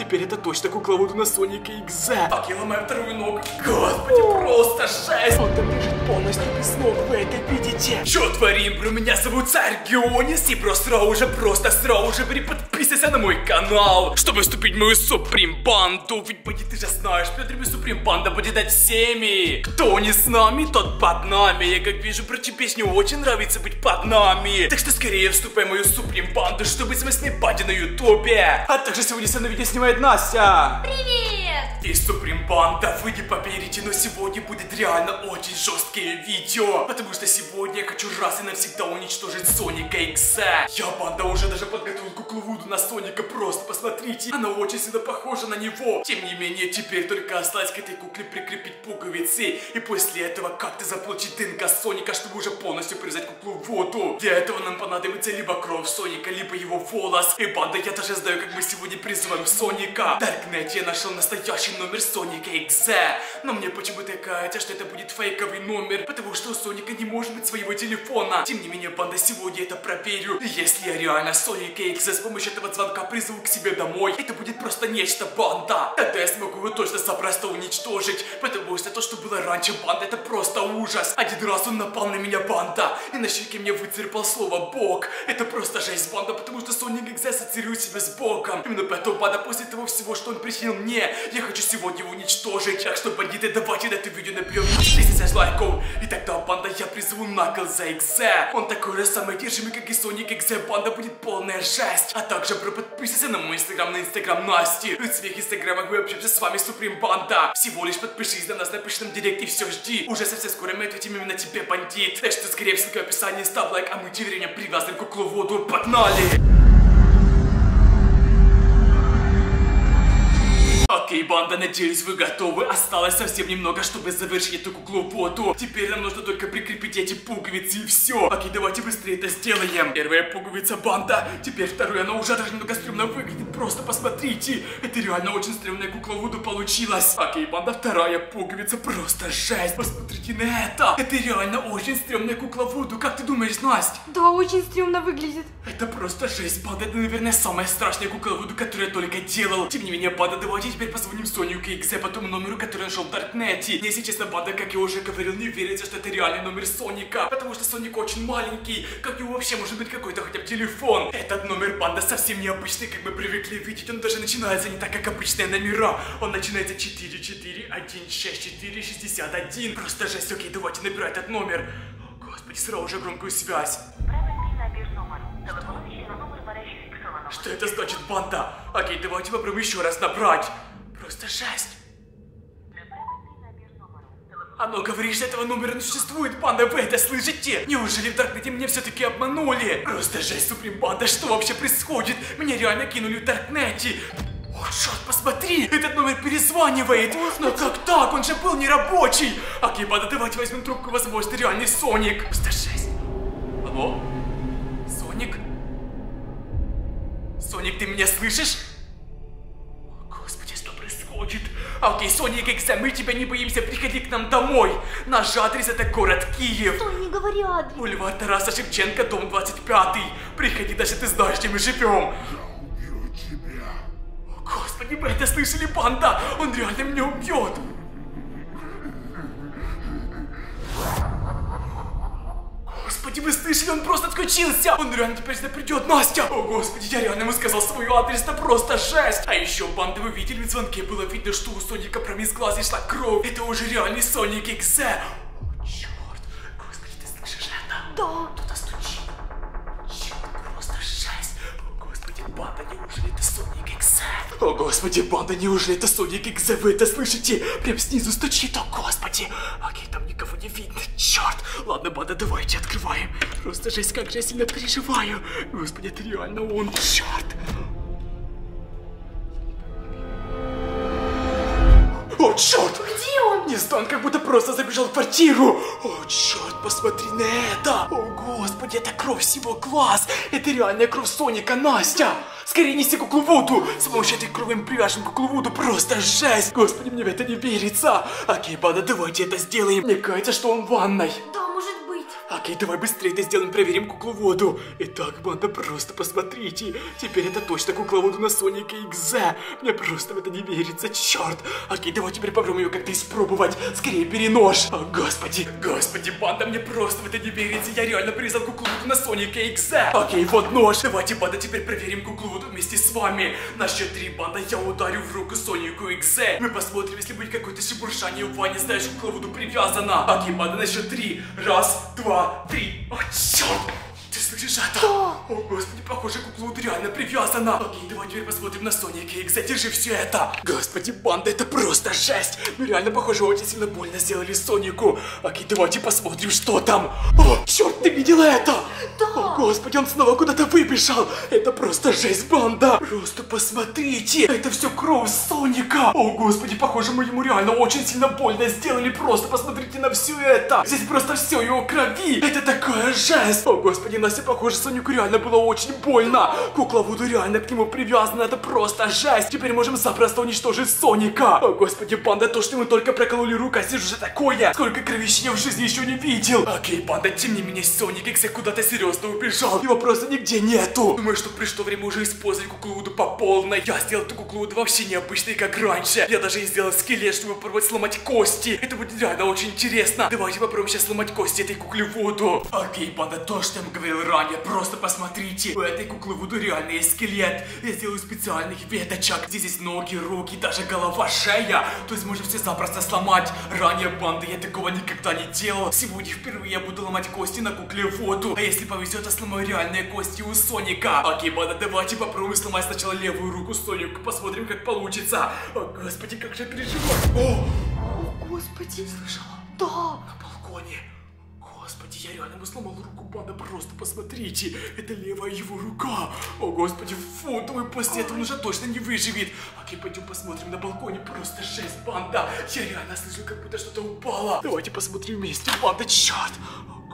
Теперь это точно кукловоду на Соника. Так, я ломаю вторую ногу. Господи, просто жесть. Он там лежит полностью без ног, вы это видите? Что творим, бро? Меня зовут Царь Геонис, и просто сразу же, просто сразу же подписывайся на мой канал, чтобы вступить в мою Суприм банду. Ведь, поди, ты же знаешь, Петр Суприм банда будет дать всеми. Кто не с нами, тот под нами. Я как вижу, про песню очень нравится быть под нами. Так что скорее вступай в мою Суприм банду, чтобы смысл пати на ютубе. А также сегодня со мной видео снимает Настя. Привет! И Суприм банда, вы не поверите, но сегодня будет реально очень жесткие видео. Потому что сегодня я хочу раз и навсегда уничтожить Соника Икса. Я, банда, уже даже подготовил куклу Вуду на Соника, просто посмотрите. Она очень сильно похожа на него. Тем не менее, теперь только осталось к этой кукле прикрепить пуговицы. И после этого как-то заполучить ДНК Соника, чтобы уже полностью привязать куклу в воду. Для этого нам понадобится либо кровь Соника, либо его волос. И банда, я даже знаю, как мы сегодня призываем Соника. В Даркнете я нашел настоящий номер Соника XZ. Но мне почему-то кажется, что это будет фейковый номер, потому что у Соника не может быть своего телефона. Тем не менее, банда, сегодня это проверю. И если я реально Соника XZ с помощью этого звонка призову к себе домой, это будет просто нечто, банда. Тогда я смогу его точно запросто уничтожить, потому что то, что было раньше, банда, это просто ужас. Один раз он напал на меня, банда, и на щеке мне выцарапал слово «бог». Это просто жесть, банда, потому что Соник XZ ассоциирует себя с богом. Именно поэтому, банда, после того всего, что он причинил мне, я хочу сегодня его уничтожить. Так что, бандиты, давайте на это видео наберем 10 лайков. И тогда, банда, я призову Наклза XZ. Он такой же самый держимый, как и Соник XZ, банда, будет полная жесть. А также, бро, подписывайся на мой инстаграм, на инстаграм Насти. В своих инстаграмах мы общаемся с вами, Суприм Банда. Всего лишь подпишись на нас, напиши нам директ и все, жди. Уже совсем скоро мы ответим именно тебе, бандит. Так что, скорее всего, в описании ставь лайк, а мы время привязываем куклу в. Погнали! Окей, банда, надеюсь, вы готовы. Осталось совсем немного, чтобы завершить эту куклу воду. Теперь нам нужно только прикрепить эти пуговицы и все. Окей, давайте быстрее это сделаем. Первая пуговица, банда. Теперь вторая, она уже даже немного стрёмно выглядит. Просто посмотрите. Это реально очень стрёмная кукла воду получилась. Окей, банда, вторая пуговица. Просто жесть. Посмотрите на это. Это реально очень стрёмная кукла воду. Как ты думаешь, Настя? Да, очень стрёмно выглядит. Это просто жесть, банда. Это, наверное, самая страшная кукла воду, которую я только делал. Тем не менее, банда, давайте теперь позвоним Соню Кейксе по тому номеру, который нашел в Даркнете. Мне, если честно, банда, как я уже говорил, не верится, что это реальный номер Соника. Потому что Соник очень маленький. Как его вообще может быть какой-то хотя бы телефон? Этот номер банда совсем необычный, как мы привыкли видеть. Он даже начинается не так, как обычные номера. Он начинается 4, 4, 1, 6, 4, 61. Просто жесть. Окей, давайте набирать этот номер. О, господи, сразу же громкую связь. Правильний набір номеру. Телефонуючи на номер мережі фіксовано. Что это значит, банда? Окей, давайте попробуем еще раз набрать. Просто жесть. Оно говорит, что этого номера не существует, банда, вы это слышите? Неужели в Даркнете меня все-таки обманули? Просто жесть, Суприм Банда, что вообще происходит? Меня реально кинули в Даркнете. О, черт, посмотри, этот номер перезванивает. Но как так? Он же был нерабочий. Окей, банда, давайте возьмем трубку, возможно, реальный Соник. Просто жесть. Алло? Соник? Соник, ты меня слышишь? Происходит? Окей, Соник Икса, мы тебя не боимся, приходи к нам домой. Наш адрес это город Киев. Что, не говори адрес. Бульвар Тараса Шевченко, дом 25. Приходи, даже ты знаешь, где мы живем. О, Господи, вы это слышали, банда? Он реально меня убьет. Господи, вы слышали, он просто отключился! Он реально теперь сюда придет, Настя! О, господи, я реально ему сказал свой адрес, это просто жесть! А еще, банда, вы видели, в звонке было видно, что у Соника промис глаз и шла кровь. Это уже реальный Соник XZ. О, черт! Господи, ты слышишь это? Да. О, господи, банда, неужели это Соник XZ? Вы это слышите? Прям снизу стучит, о, господи. Окей, там никого не видно, черт. Ладно, банда, давайте открываем. Просто жесть, как же я сильно переживаю. Господи, это реально он, черт. О, черт! Где он? Не знаю, он как будто просто забежал в квартиру. О, черт, посмотри на это. О, господи, это кровь с его глаз. Это реальная кровь Соника, Настя. Скорее неси куклу Вуду. С помощью этой крови мы привяжем куклу Вуду. Просто жесть. Господи, мне в это не верится. Окей, банда, давайте это сделаем. Мне кажется, что он в ванной. Да. Окей, давай быстрее это сделаем, проверим кукловоду. Итак, банда, просто посмотрите. Теперь это точно кукловоду на Соника XZ. Мне просто в это не верится, черт. Окей, давай теперь попробуем ее как-то испробовать. Скорее, бери нож. О, господи, господи, банда, мне просто в это не верится. Я реально призал кукловоду на Соника XZ. Окей, вот нож. Давайте, банда, теперь проверим кукловоду вместе с вами. На счет три, банда, я ударю в руку Сонику XZ. Мы посмотрим, если будет какое-то шебуршание в ванне, знаешь, кукловоду привязана. Окей, банда, на счет три. Раз, два, три. О, черт! Ты слышишь это? О, господи, похоже, кукла реально привязана. Окей, давай теперь посмотрим на Соника и задержи все это. Господи, банда, это просто жесть. Ну реально, похоже, очень сильно больно сделали Сонику. Окей, давайте посмотрим, что там. О, черт, ты видела это? Да. О, господи, он снова куда-то выбежал. Это просто жесть, банда. Просто посмотрите, это все кровь Соника. О, господи, похоже, мы ему реально очень сильно больно сделали. Просто посмотрите на все это. Здесь просто все его крови. Это такая жесть. О, господи, Настя, похоже, Сонику реально было очень больно. Кукла Вуду реально к нему привязана. Это просто жесть. Теперь можем запросто уничтожить Соника. О, господи, банда, то, что мы только прокололи руку, а здесь уже такое. Сколько кровищи я в жизни еще не видел. Окей, банда, тем не менее, Соник Иксе куда-то серьезно убежал. Его просто нигде нету. Думаю, что пришло время уже использовать куклу Вуду по полной. Я сделал эту куклу Вуду вообще необычной, как раньше. Я даже и сделал скелет, чтобы попробовать сломать кости. Это будет реально очень интересно. Давайте попробуем сейчас сломать кости этой кукле Вуду. Окей, банда, то, что я вам говорил ранее, просто посмотрите. У этой куклы Вуду реально есть скелет. Я сделаю специальных веточек. Здесь есть ноги, руки, даже голова, шея. То есть можем все запросто сломать. Ранее банды я такого никогда не делал. Сегодня впервые я буду ломать кости на кукле Воду. А если повезет, я сломаю реальные кости у Соника. Окей, банда, давайте попробуем сломать сначала левую руку Сонику. Посмотрим, как получится. О, господи, как же я переживаю. О, О, господи. слышала? Да. На балконе. Я реально сломал руку, банда, просто посмотрите. Это левая его рука. О, господи, фу, думаю, после этого он уже точно не выживет. Окей, пойдем посмотрим на балконе, просто жесть, банда. Я реально слышу, как будто что-то упало. Давайте посмотрим вместе, банда, черт.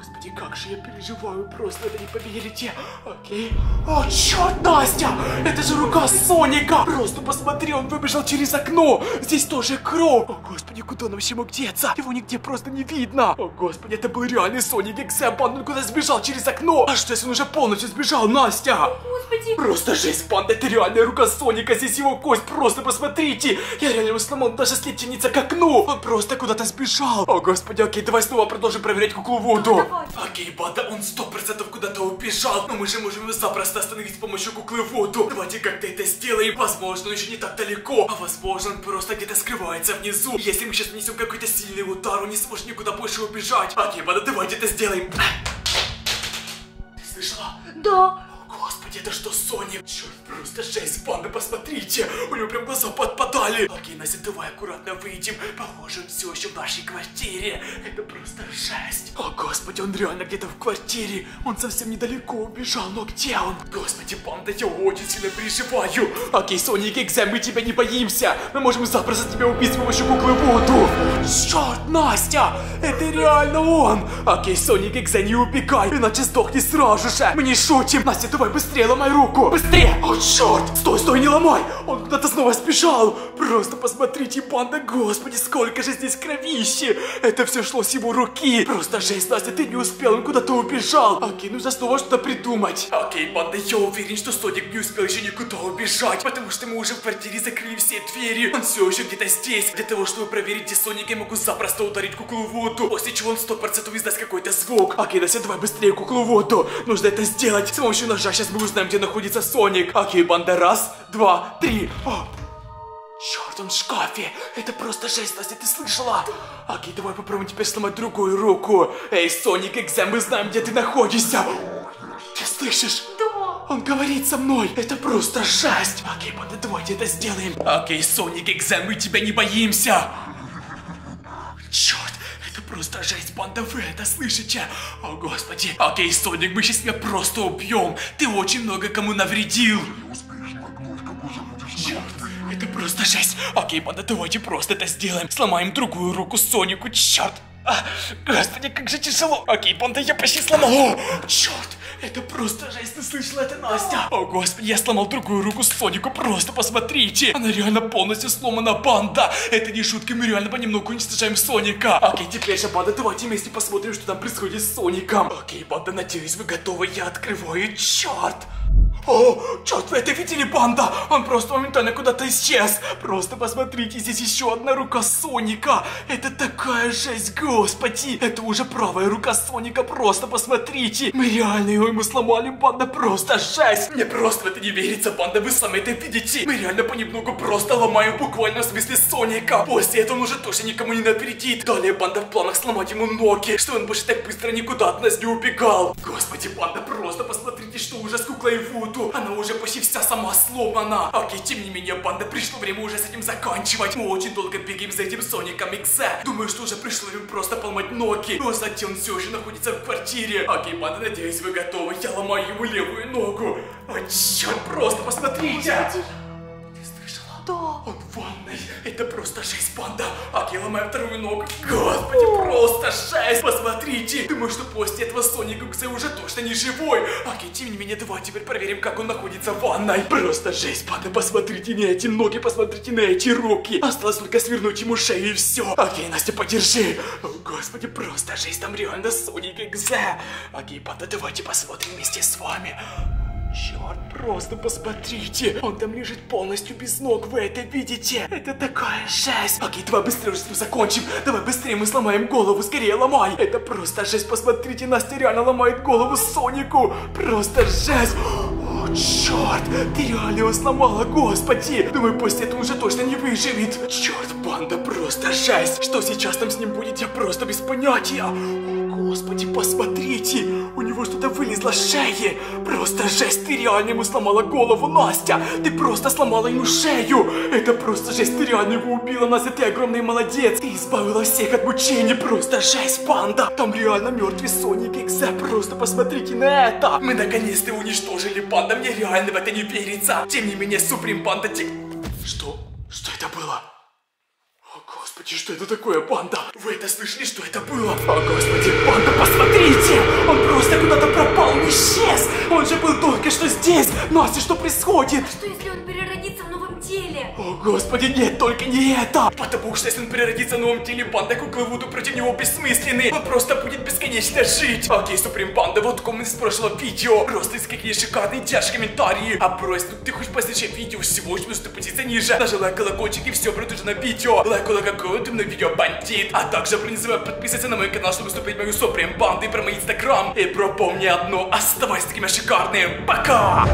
Господи, как же я переживаю, просто это не поверите. Окей. О, черт, Настя, это же рука Соника. Просто посмотри, он выбежал через окно. Здесь тоже кровь. О, господи, куда он вообще мог деться? Его нигде просто не видно. О, господи, это был реальный Соник Эксэмпан. Он куда сбежал через окно? А что, если он уже полностью сбежал, Настя? Господи. Просто жесть, панда, это реальная рука Соника, здесь его кость, просто посмотрите! Я реально его сломал, даже след тянется к окну! Он просто куда-то сбежал! О, господи, окей, давай снова продолжим проверять куклу Вуду! Окей, банда, он сто процентов куда-то убежал, но мы же можем его запросто остановить с помощью куклы Вуду! Давайте как-то это сделаем, возможно, он еще не так далеко, а возможно, он просто где-то скрывается внизу. Если мы сейчас нанесем какой-то сильный удар, он не сможет никуда больше убежать. Окей, банда, давайте это сделаем! Ты слышала? Да. Это что, Соник? Черт, просто жесть, банда, посмотрите! У него прям глаза подпадали! Окей, Настя, давай аккуратно выйдем. Похоже, он все еще в нашей квартире. Это просто жесть. О, Господи, он реально где-то в квартире. Он совсем недалеко убежал, но где он? Господи, банда, я очень сильно переживаю. Окей, Соник Экзем, мы тебя не боимся. Мы можем запросто тебя убить с помощью куклы Вуду. Черт, Настя, это реально он. Окей, Соник Экзем, не убегай, иначе сдохни сразу же. Мы не шутим. Настя, давай быстрее ломай руку. Быстрее. О, черт. Стой, стой, не ломай. Он куда-то снова сбежал. Просто посмотрите, банда, господи, сколько же здесь кровищи. Это все шло с его руки. Просто жесть, Настя, ты не успел, он куда-то убежал. Окей, нужно снова что-то придумать. Окей, банда, я уверен, что Соник не успел еще никуда убежать, потому что мы уже в квартире закрыли все двери. Он все еще где-то здесь. Для того, чтобы проверить, где Соник, я могу запросто ударить куклу воду, после чего он сто процентов издаст какой-то звук. Окей, Настя, давай быстрее куклу воду. Нужно это сделать. С помощью ножа сейчас мы узнаем, где находится Соник. Окей, банда, раз, два, три. О, Черт, он в шкафе! Это просто жесть, Настя, ты слышала? Окей, давай попробуем теперь сломать другую руку. Эй, Соник Экзем, мы знаем, где ты находишься. Ты слышишь? Да. Он говорит со мной. Это просто жесть. Окей, банда, давайте это сделаем. Окей, Соник Экзем, мы тебя не боимся. Черт, просто жесть, банда, вы это слышите? О, господи. Окей, Соник, мы сейчас тебя просто убьем. Ты очень много кому навредил. Черт, это просто жесть. Окей, банда, давайте просто это сделаем. Сломаем другую руку Сонику, черт. А, господи, как же тяжело. Окей, банда, я почти сломал. О, черт, это просто жесть, ты слышала это, Настя? О, господи, я сломал другую руку Сонику, просто посмотрите. Она реально полностью сломана, банда. Это не шутки, мы реально понемногу уничтожаем Соника. Окей, теперь же, банда, давайте вместе посмотрим, что там происходит с Соником. Окей, банда, надеюсь, вы готовы. Я открываю, черт. О, черт, вы это видели, банда? Он просто моментально куда-то исчез. Просто посмотрите, здесь еще одна рука Соника. Это такая жесть, господи. Это уже правая рука Соника, просто посмотрите. Мы реально его ему сломали, банда, просто жесть. Мне просто в это не верится, банда, вы сами это видите. Мы реально понемногу просто ломаем буквально в смысле Соника. После этого он уже точно никому не навредит. Далее банда в планах сломать ему ноги, что он больше так быстро никуда от нас не убегал. Господи, банда, просто посмотрите, что ужас куклой Вуду. Она уже почти вся сама сломана. Окей, тем не менее, банда, пришло время уже с этим заканчивать. Мы очень долго бегаем за этим Соником Иксе. Думаю, что уже пришло время просто поломать ноги. Но затем он все еще находится в квартире. Окей, банда, надеюсь, вы готовы. Я ломаю ему левую ногу. О, черт, просто посмотрите. Просто жесть, банда. Окей, ломаю вторую ногу. Господи, просто жесть. Посмотрите. Думаю, что после этого Соник Иксе уже точно не живой. Окей, тем не менее, давай теперь проверим, как он находится в ванной. Просто жесть, банда. Посмотрите на эти ноги, посмотрите на эти руки. Осталось только свернуть ему шею и все. Окей, Настя, подержи. О, господи, просто жесть. Там реально Соник Иксе. Окей, банда, давайте посмотрим вместе с вами. Черт, просто посмотрите! Он там лежит полностью без ног, вы это видите? Это такая жесть! Окей, давай быстрее ним закончим! Давай быстрее мы сломаем голову, скорее ломай! Это просто жесть, посмотрите, Настя реально ломает голову Сонику! Просто жесть! О, черт! Ты реально его сломала, господи! Думаю, после этого уже точно не выживет! Черт, банда, просто жесть! Что сейчас там с ним будет, я просто без понятия! О, Господи, посмотрите! У него что-то вылезло с шеи! Просто жесть, ты реально ему сломала голову, Настя! Ты просто сломала ему шею! Это просто жесть, ты реально его убила, Настя, ты огромный молодец! Ты избавила всех от мучений, просто жесть, панда! Там реально мертвый Соник Иксе, просто посмотрите на это! Мы наконец-то уничтожили панда, мне реально в это не верится! Тем не менее, Суприм Панда... те- Что? Что это было? Господи, что это такое, банда? Вы это слышали, что это было? О, господи, банда, посмотрите! Он просто куда-то пропал, он исчез! Он же был только что здесь! Настя, что происходит? Что если он переродится в новом теле? О, господи, нет, только не это! Потому что если он переродится в новом теле, банда куклы Вуду против него бессмысленны. Он просто будет бесконечно жить. Окей, Суприм Панда, вот коммент из прошлого видео. Просто из какие шикарные держи комментарии. А брось, ну ты хочешь послушать видео всего, чтобы ступиться ниже. Нажи лайк, колокольчик и все продолжено видео. Лайк, какое ты на видео бандит. А также не забывай подписываться на мой канал, чтобы вступить в мою Суприм Банду и про мой инстаграм. И про помни одно, оставайся такими шикарными. Пока!